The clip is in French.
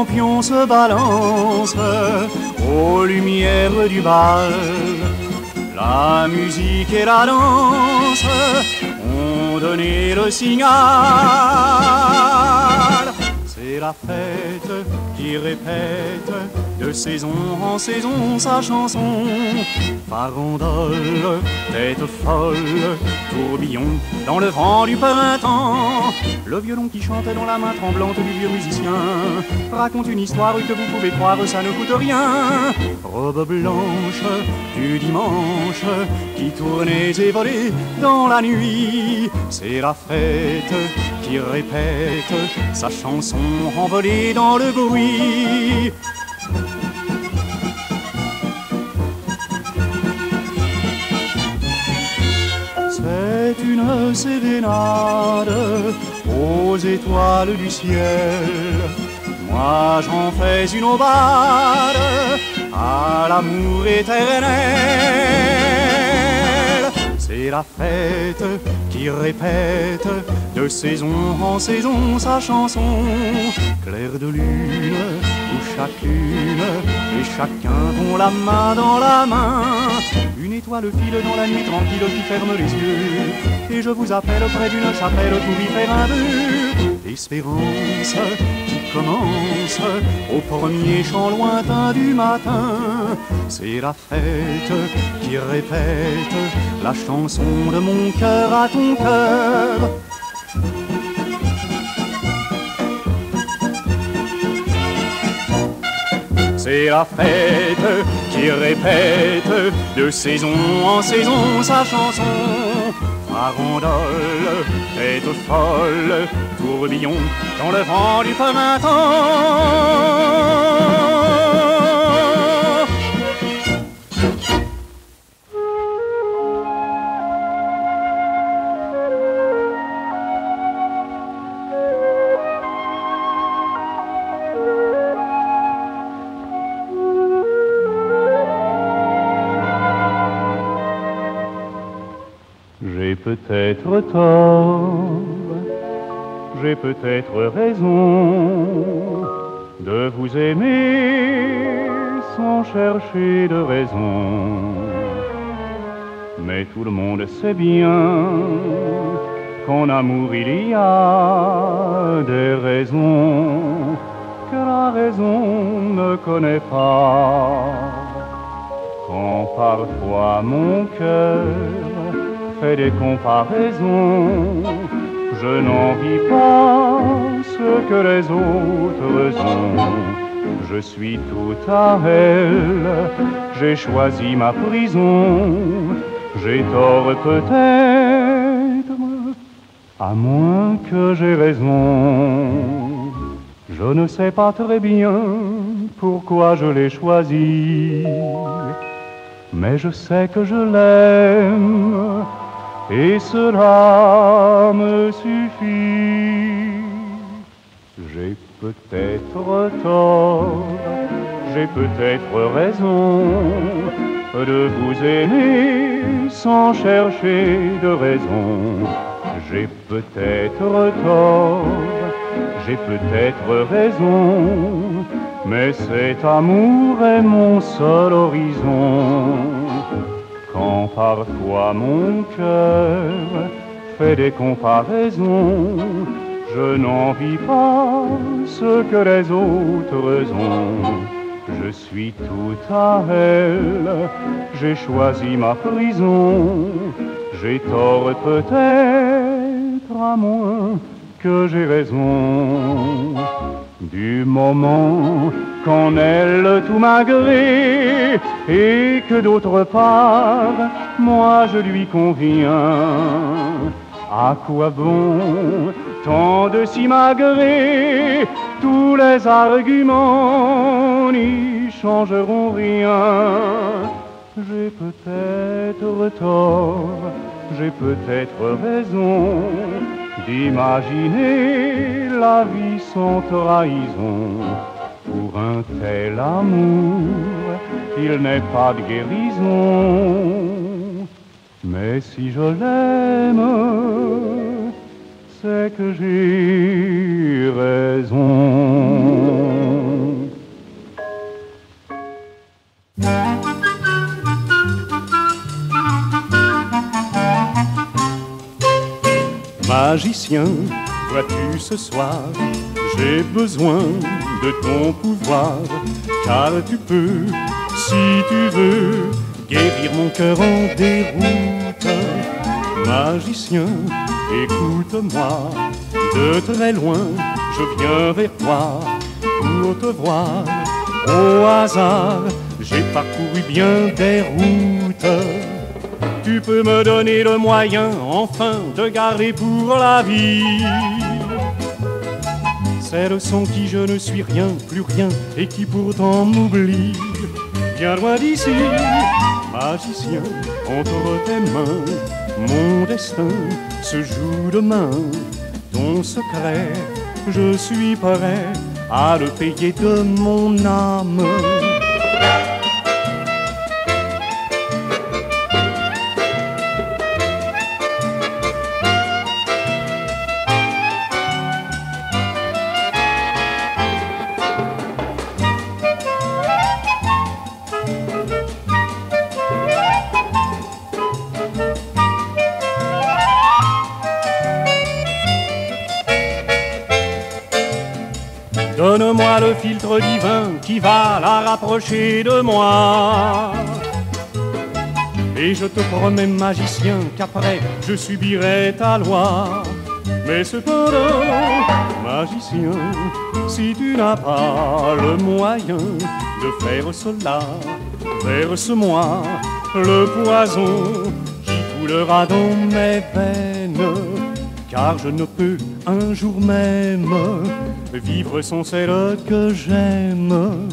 champions se balancent aux lumières du bal. La musique et la danse ont donné le signal. C'est la fête qui répète de saison en saison sa chanson. Farandole, tête folle, tourbillon dans le vent du printemps. Le violon qui chante dans la main tremblante du vieux musicien raconte une histoire que vous pouvez croire, ça ne coûte rien. Robe blanche du dimanche qui tournait et volait dans la nuit. C'est la fête qui répète sa chanson envolée dans le bruit. Une sérénade aux étoiles du ciel. Moi j'en fais une aubade à l'amour éternel. C'est la fête qui répète de saison en saison sa chanson. Clair de lune où chacune et chacun vont la main dans la main. Une étoile file dans la nuit tranquille qui ferme les yeux. Et je vous appelle près d'une chapelle pour y faire un vœu. Espérance commence au premier chant lointain du matin. C'est la fête qui répète la chanson de mon cœur à ton cœur. C'est la fête qui répète de saison en saison sa chanson. Farandole, tête folle, tourbillon dans le vent du printemps. Peut-être tort, j'ai peut-être raison de vous aimer sans chercher de raison. Mais tout le monde sait bien qu'en amour il y a des raisons que la raison ne connaît pas. Quand parfois mon cœur fait des comparaisons. Je n'envie pas ce que les autres ont. Je suis tout à elle, j'ai choisi ma prison. J'ai tort peut-être, à moins que j'ai raison. Je ne sais pas très bien pourquoi je l'ai choisi, mais je sais que je l'aime et cela me suffit. J'ai peut-être tort, j'ai peut-être raison de vous aimer sans chercher de raison. J'ai peut-être tort, j'ai peut-être raison, mais cet amour est mon seul horizon. Quand parfois mon cœur fait des comparaisons, je n'envie pas ce que les autres ont. Je suis tout à elle, j'ai choisi ma prison. J'ai tort peut-être à moins que j'ai raison. Du moment qu'en elle tout malgré et que d'autre part, moi je lui conviens. À quoi bon tant de s'imagrer Tous les arguments n'y changeront rien. J'ai peut-être tort, j'ai peut-être raison d'imaginer la vie sans trahison. Pour un tel amour, il n'est pas de guérison. Mais si je l'aime, c'est que j'ai raison. Magicien, vois-tu ce soir, j'ai besoin de ton pouvoir, car tu peux, si tu veux, guérir mon cœur en déroute. Magicien, écoute-moi, de très loin, je viens vers toi pour te voir. Au hasard, j'ai parcouru bien des routes. Tu peux me donner le moyen, enfin, de garder pour la vie celle sans qui je ne suis rien, plus rien, et qui pourtant m'oublie. Bien loin d'ici, magicien, entre tes mains, mon destin se joue demain. Ton secret, je suis prêt à le payer de mon âme. Divin qui va la rapprocher de moi. Et je te promets, magicien, qu'après je subirai ta loi. Mais cependant, magicien, si tu n'as pas le moyen de faire cela, verse-moi le poison qui coulera dans mes veines. Car je ne peux un jour même vivre sans celle que j'aime.